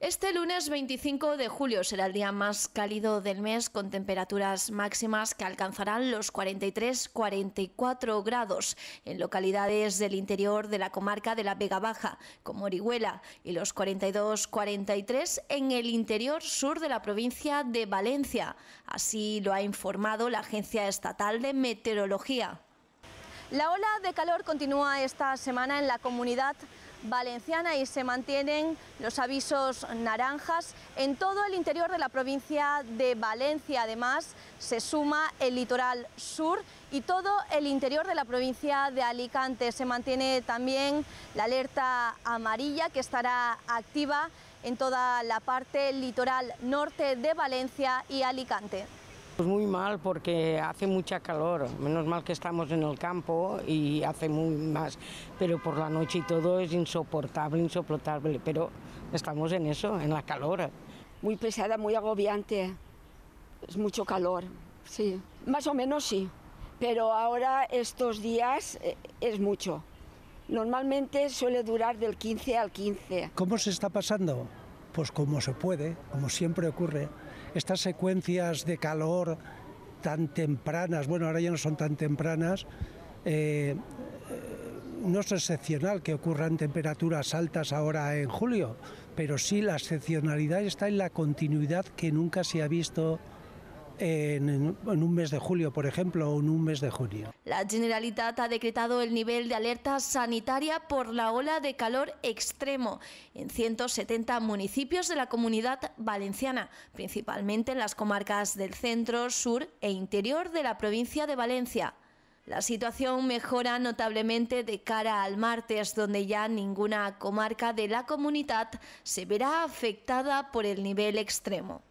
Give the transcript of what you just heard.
Este lunes 25 de julio será el día más cálido del mes con temperaturas máximas que alcanzarán los 43-44 grados en localidades del interior de la comarca de la Vega Baja, como Orihuela, y los 42-43 en el interior sur de la provincia de Valencia. Así lo ha informado la Agencia Estatal de Meteorología. La ola de calor continúa esta semana en la comunidad valenciana y se mantienen los avisos naranjas en todo el interior de la provincia de Valencia. Además, se suma el litoral sur y todo el interior de la provincia de Alicante. Se mantiene también la alerta amarilla que estará activa en toda la parte litoral norte de Valencia y Alicante. Pues muy mal porque hace mucha calor, menos mal que estamos en el campo y hace muy más, pero por la noche y todo es insoportable, insoportable, pero estamos en eso, en la calor. Muy pesada, muy agobiante, es mucho calor, sí, más o menos sí, pero ahora estos días eh, es mucho. Normalmente suele durar del 15 al 15. ¿Cómo se está pasando? Pues como se puede, como siempre ocurre estas secuencias de calor tan tempranas, bueno, ahora ya no son tan tempranas, eh, no es excepcional que ocurran temperaturas altas ahora en julio, pero sí la excepcionalidad está en la continuidad que nunca se ha visto en, un mes de julio, por ejemplo, o en un mes de junio. La Generalitat ha decretado el nivel de alerta sanitaria por la ola de calor extremo en 170 municipios de la comunidad valenciana, principalmente en las comarcas del centro, sur e interior de la provincia de Valencia. La situación mejora notablemente de cara al martes, donde ya ninguna comarca de la comunidad se verá afectada por el nivel extremo.